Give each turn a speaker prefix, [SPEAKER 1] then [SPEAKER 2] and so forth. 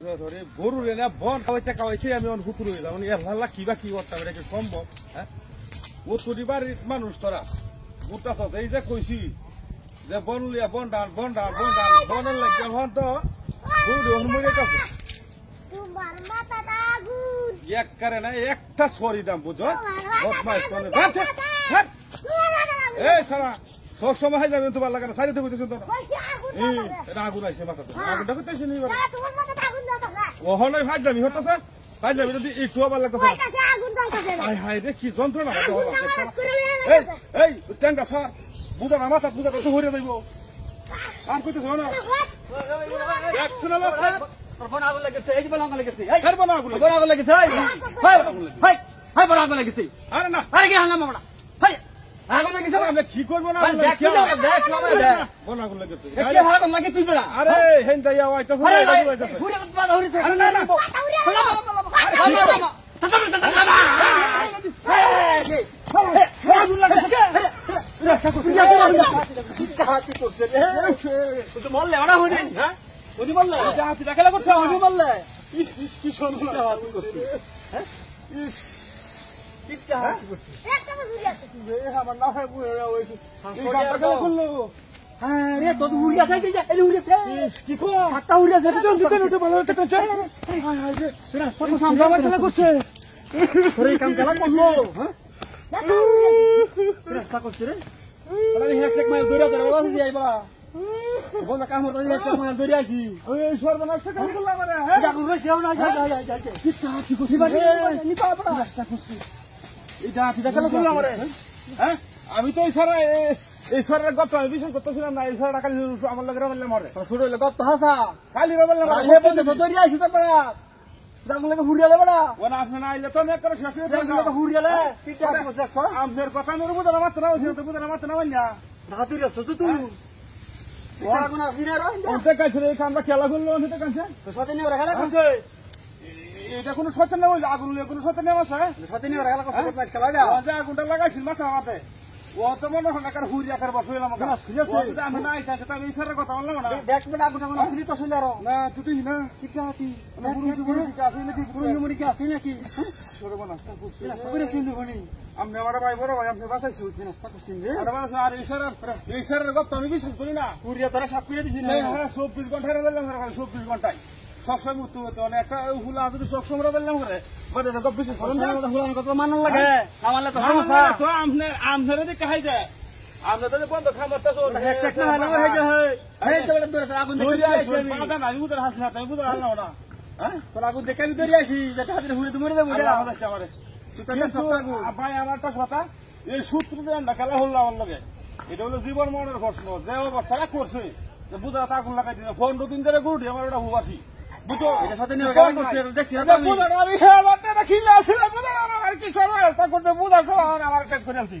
[SPEAKER 1] ধরে গরু রে না বন খাওয়াইতে খাওয়াইতে আমি অন হুকুর হয়ে যাব। এল্লা কি বা কি করতাম এটা কি সম্ভব? হ্যাঁ? ও তোর মানুষ তোরা। বুটটা এই যে কইছি যে বন লিয়া বন ডান বন ডান বন ডান বনের লাগে হন তো গরু অনুমতি কাছে
[SPEAKER 2] তোমার মাথাটা আগুন।
[SPEAKER 1] এক করে না একটা সরি দাম বুঝো? বদমাইশ কোনে
[SPEAKER 2] তোমার
[SPEAKER 1] ধ্যাৎ, ধ্যাৎ, ধ্যাৎ। এই সারা সব সময় যাবেন তোমার লাগে না সাইডে কইতেছেন তো
[SPEAKER 2] বলছি আগুন
[SPEAKER 1] এই আগুন আইছে মাথাতে। আগুনটা ওহনই ভাই যাবি হতেছে? ভাই যাবি যদি একটু আবার লাগতেছে। হাই হাই রে কি যন্ত্রণা। এই এই ট্যাঙ্কা স্যার বুঝা না মাথা বুঝা তো হইরে যাইব আর কইতেছ না স্যার
[SPEAKER 3] ফোন আগুন লেগেছে এই যে আগুন লেগেছে এই।
[SPEAKER 1] ফেরব আগুন
[SPEAKER 3] বলে আগুন লেগেছে হাই হাই হাই আগুন লেগেছে।
[SPEAKER 1] আরে না।
[SPEAKER 3] আরে কি হাঙ্গামা বড়া হাই।
[SPEAKER 1] কি
[SPEAKER 3] কি বললে ওটা হইনি হ্যাঁ উনি বললে
[SPEAKER 1] হাতি রাখালা
[SPEAKER 3] উনি বললে
[SPEAKER 1] কি শুনলা ইস
[SPEAKER 3] হাতি করছে
[SPEAKER 1] আমার না হয় বুঝে হইছে এই গানটা কেন করল
[SPEAKER 3] হ্যাঁ রে উড়ি আছে এই যে উড়ি আছে
[SPEAKER 1] কি কো
[SPEAKER 3] সাতটা উড়ি আছে
[SPEAKER 1] দুজন দুজন উঠে ভালো একটা কাছে হাই হাই রে
[SPEAKER 3] কত সামনে আমার খেলা করছে তোর কাম খেলা করল হ্যাঁ রাস্তা করছে রে ওরা হেক হেক মাইল দৌড়া দৌড়া বলা আছে আইবা কাম হতো হেক হেক মাইল দৌড়া আইছি
[SPEAKER 1] ওই সর্বনাশ কাম করলাম রে হ্যাঁ
[SPEAKER 3] যা সেও না নি রাস্তা এটা দেখা করল আমারে
[SPEAKER 1] হ্যাঁ? আমি তো এই সারা এই সারের গপ্প আমি বিশ্বাস করতেছিলাম না এই কালি আমার লাগে রাবলে মরে।
[SPEAKER 3] ছোট হইলে কত হাসা।
[SPEAKER 1] কালি রাবলে
[SPEAKER 3] তো
[SPEAKER 1] শেষ হয়ে
[SPEAKER 3] দাগুলো হুড়িয়ালে কিটা করছে একশো
[SPEAKER 1] আপনার কথা আমি বুঝা না মাত্র না ওই তো বুঝা না মাত্র না না
[SPEAKER 3] ধাতুর তো তুই। ওরা কোন আসি না রে
[SPEAKER 1] অন্তে কাছে এই কামটা খেলা করল
[SPEAKER 3] খেলা করছে।
[SPEAKER 1] এটা কোনো সত্য নেই আগুন কোনো সত্য নেই আছে?
[SPEAKER 3] সাথে নিয়ে ওরা খেলা করছে ম্যাচ খেলা গা
[SPEAKER 1] ও যে আগুনটা লাগাইছিল মাথা মাথায় হয় আমি আমার ভাই বড় ভাই আপনি
[SPEAKER 3] রে।
[SPEAKER 1] আর এই সারের এই সারের গপ তো আমি বিশ্বাস করি না।
[SPEAKER 3] পুরিয়া তোরা সাপ করে না।
[SPEAKER 1] এই হ্যাঁ চব্বিশ ঘন্টায় চব্বিশ ঘন্টায়। সবসময় মৃত্যু হতো মানে একটা হুলা যদি সবসময় বললাম করে?
[SPEAKER 3] আগুন দেখে আমি দৌড়ে হাতে তো
[SPEAKER 1] ভাই আমার একটা কথা এই সূত্র আমরা খেলা হল আমার লগে। এটা হলো জীবন মরণের প্রশ্ন। যে অবস্থাটা করছে বুঝা তা আগুন লাগাই দিতে ফোন দু তিন দিনে গুড়ি আমার ওটা হুবাসি। বুঝো?
[SPEAKER 3] এটা সাথে নিয়ে খেলা করছে দেখছি না তো আমি
[SPEAKER 1] বুঝা আমি খেলা খিলে আসলে বুঝা আমার কি চলে করতে বুঝা আমার শেষ করে আলছি